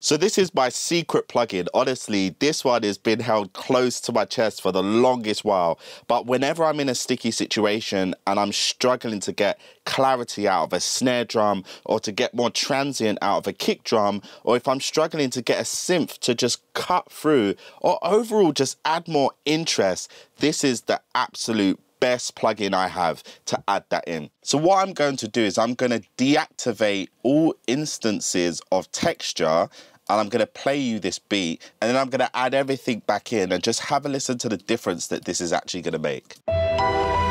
So this is my secret plugin. Honestly, this one has been held close to my chest for the longest while. But whenever I'm in a sticky situation and I'm struggling to get clarity out of a snare drum or to get more transient out of a kick drum, or if I'm struggling to get a synth to just cut through or overall just add more interest, this is the absolute best plugin I have to add that in. So what I'm going to do is I'm going to deactivate all instances of texture and I'm going to play you this beat and then I'm going to add everything back in and just have a listen to the difference that this is actually going to make.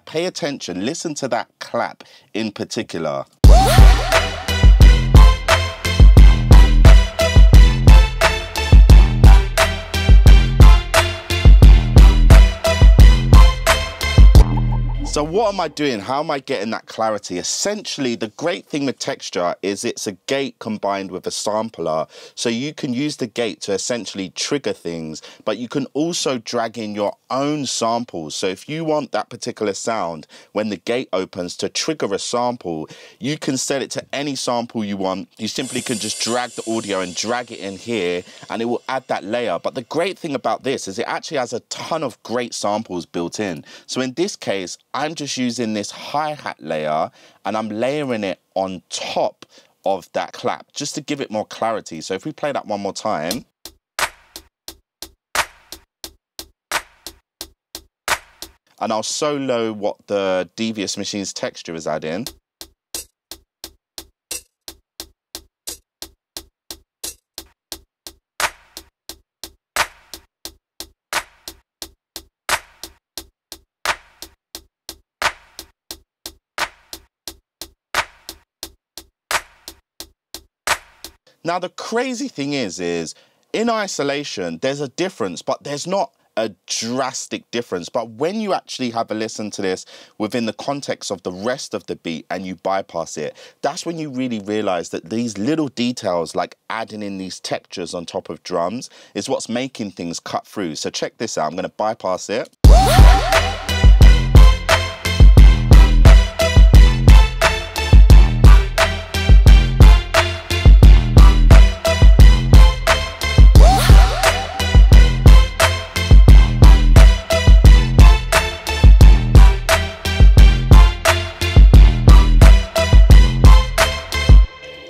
Pay attention, listen to that clap in particular. So what am I doing? How am I getting that clarity? Essentially, the great thing with texture is it's a gate combined with a sampler. So you can use the gate to essentially trigger things, but you can also drag in your own samples. So if you want that particular sound, when the gate opens to trigger a sample, you can set it to any sample you want. You simply can just drag the audio and drag it in here and it will add that layer. But the great thing about this is it actually has a ton of great samples built in. So in this case, I I'm just using this hi-hat layer and I'm layering it on top of that clap just to give it more clarity. So if we play that one more time. And I'll solo what the Devious Machines texture is adding. Now, the crazy thing is, is in isolation, there's a difference, but there's not a drastic difference. But when you actually have a listen to this within the context of the rest of the beat and you bypass it, that's when you really realize that these little details, like adding in these textures on top of drums, is what's making things cut through. So check this out. I'm going to bypass it.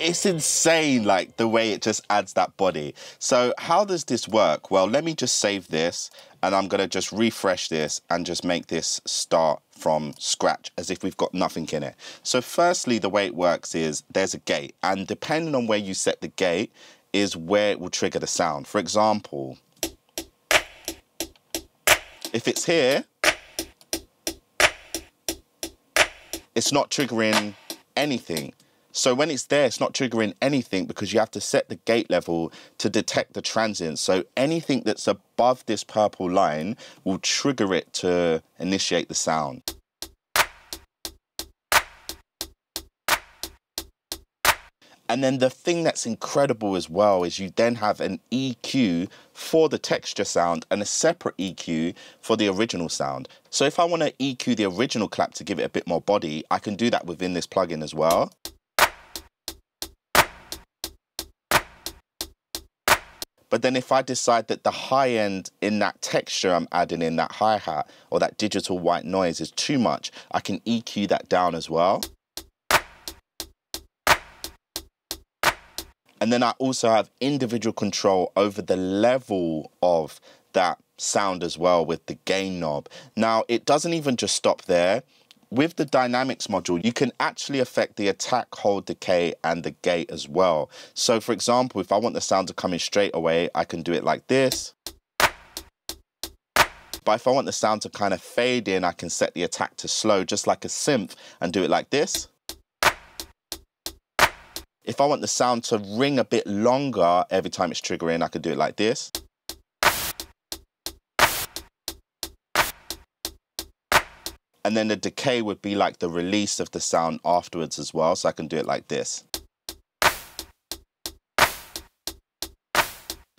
It's insane, like the way it just adds that body. So how does this work? Well, let me just save this and I'm gonna just refresh this and just make this start from scratch as if we've got nothing in it. So firstly, the way it works is there's a gate and depending on where you set the gate is where it will trigger the sound. For example, if it's here, it's not triggering anything. So when it's there, it's not triggering anything because you have to set the gate level to detect the transient. So anything that's above this purple line will trigger it to initiate the sound. And then the thing that's incredible as well is you then have an EQ for the texture sound and a separate EQ for the original sound. So if I want to EQ the original clap to give it a bit more body, I can do that within this plugin as well. But then if I decide that the high end in that texture I'm adding in that hi-hat or that digital white noise is too much, I can EQ that down as well. And then I also have individual control over the level of that sound as well with the gain knob. Now, it doesn't even just stop there. With the dynamics module, you can actually affect the attack, hold, decay, and the gate as well. So for example, if I want the sound to come in straight away, I can do it like this. But if I want the sound to kind of fade in, I can set the attack to slow, just like a synth, and do it like this. If I want the sound to ring a bit longer every time it's triggering, I could do it like this. And then the decay would be like the release of the sound afterwards as well. So I can do it like this.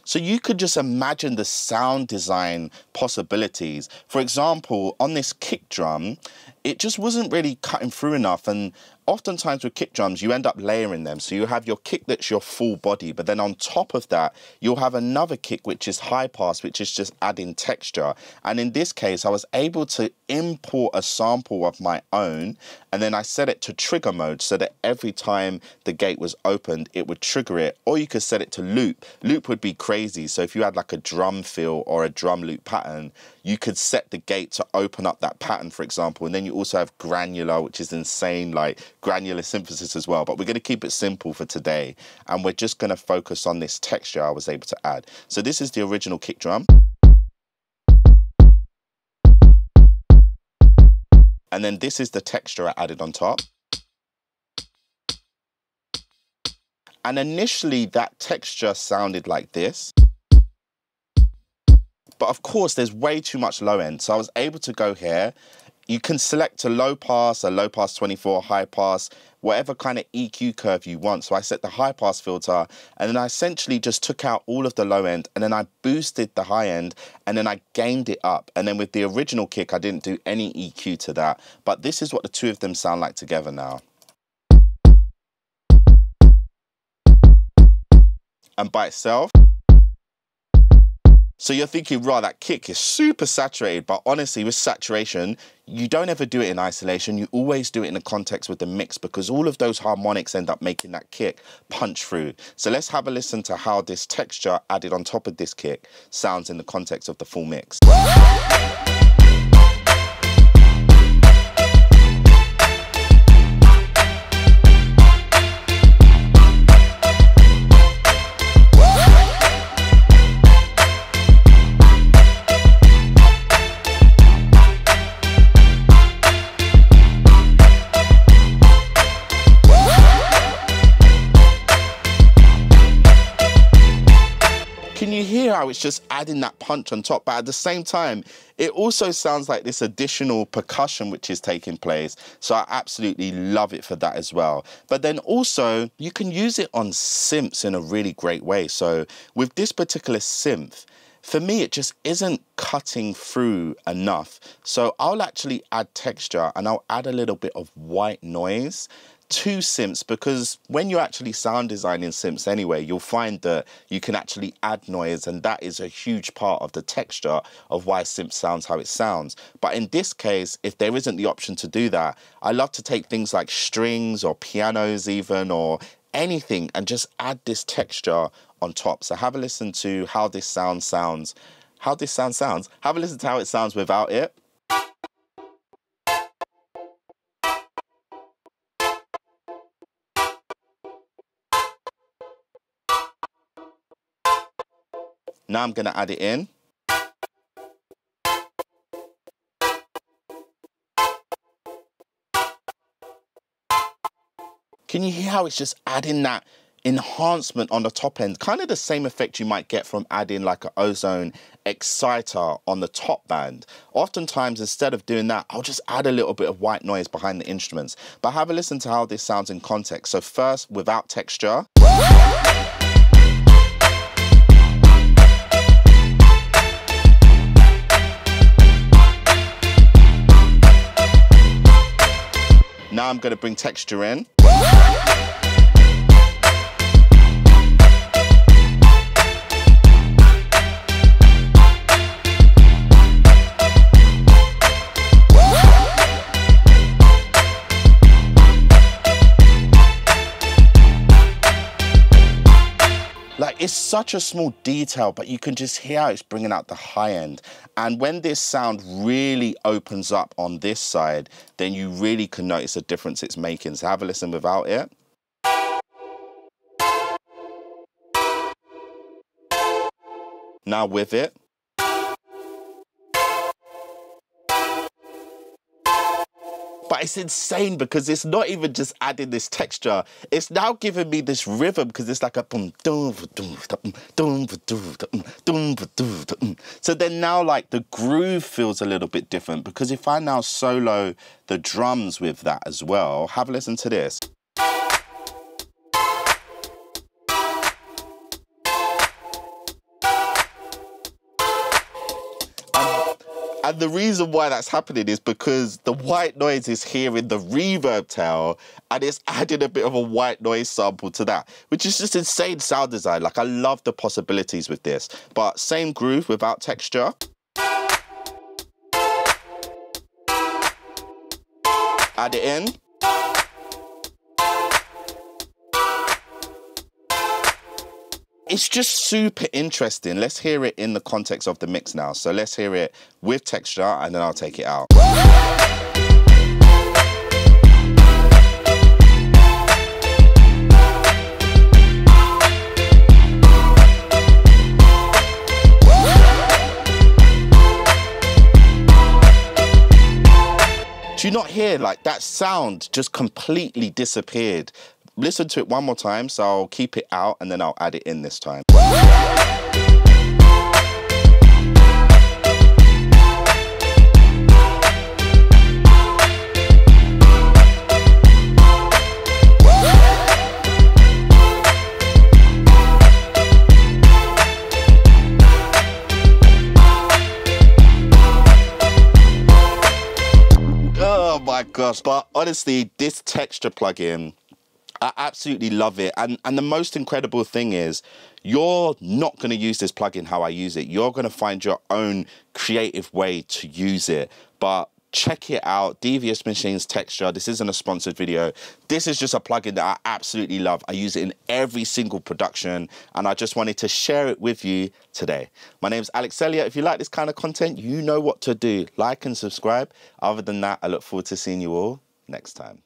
So you could just imagine the sound design possibilities. For example, on this kick drum, it just wasn't really cutting through enough. And oftentimes with kick drums, you end up layering them. So you have your kick that's your full body, but then on top of that, you'll have another kick which is high pass, which is just adding texture. And in this case, I was able to import a sample of my own, and then I set it to trigger mode so that every time the gate was opened, it would trigger it. Or you could set it to loop. Loop would be crazy. So if you had like a drum fill or a drum loop pattern, you could set the gate to open up that pattern, for example. And then you also have granular, which is insane, like granular synthesis as well. But we're going to keep it simple for today. And we're just going to focus on this texture I was able to add. So this is the original kick drum. And then this is the texture I added on top. And initially that texture sounded like this. But of course, there's way too much low end. So I was able to go here. You can select a low pass, a low pass 24, high pass, whatever kind of EQ curve you want. So I set the high pass filter and then I essentially just took out all of the low end and then I boosted the high end and then I gained it up. And then with the original kick, I didn't do any EQ to that. But this is what the two of them sound like together now. And by itself, so you're thinking, raw, that kick is super saturated, but honestly, with saturation, you don't ever do it in isolation. You always do it in the context with the mix because all of those harmonics end up making that kick punch through. So let's have a listen to how this texture added on top of this kick sounds in the context of the full mix. How it's just adding that punch on top. But at the same time, it also sounds like this additional percussion which is taking place. So I absolutely love it for that as well. But then also, you can use it on synths in a really great way. So with this particular synth, for me, it just isn't cutting through enough. So I'll actually add texture and I'll add a little bit of white noise to synths because when you're actually sound designing synths anyway, you'll find that you can actually add noise and that is a huge part of the texture of why synth sounds how it sounds. But in this case, if there isn't the option to do that, I love to take things like strings or pianos even or anything and just add this texture on top. So have a listen to how this sound sounds, how this sound sounds. Have a listen to how it sounds without it. Now I'm going to add it in. Can you hear how it's just adding that enhancement on the top end? Kind of the same effect you might get from adding like an ozone exciter on the top band. Oftentimes, instead of doing that, I'll just add a little bit of white noise behind the instruments. But have a listen to how this sounds in context. So first, without texture. Now I'm to bring texture in. it's such a small detail, but you can just hear how it's bringing out the high end. And when this sound really opens up on this side, then you really can notice the difference it's making. So have a listen without it. Now with it. But it's insane because it's not even just adding this texture. It's now giving me this rhythm because it's like a boom, boom, boom, boom, boom, boom. So then now like the groove feels a little bit different because if I now solo the drums with that as well, have a listen to this. And the reason why that's happening is because the white noise is here in the reverb tail and it's adding a bit of a white noise sample to that, which is just insane sound design. Like I love the possibilities with this, but same groove without texture. Add it in. It's just super interesting. Let's hear it in the context of the mix now. So let's hear it with texture and then I'll take it out. Do you not hear like that sound just completely disappeared? Listen to it one more time, so I'll keep it out and then I'll add it in this time. Oh my gosh, but honestly, this texture plugin I absolutely love it. And and the most incredible thing is you're not going to use this plugin how I use it. You're going to find your own creative way to use it. But check it out. Devious machines texture. This isn't a sponsored video. This is just a plugin that i absolutely love. I use it in every single production and i just wanted to share it with you today. My name is alex elliott. If you like this kind of content you know what to do. Like and subscribe. Other than that i look forward to seeing you all next time